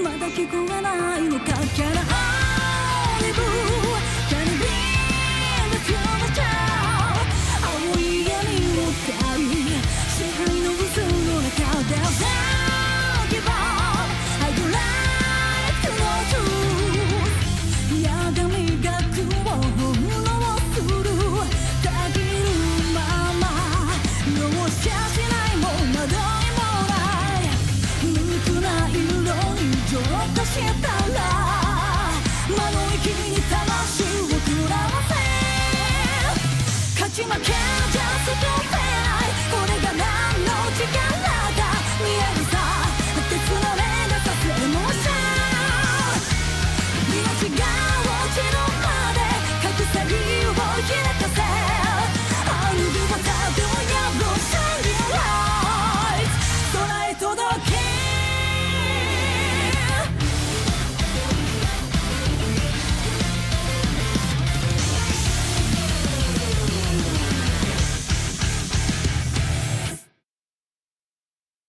まだ聞こえないのかけら Just a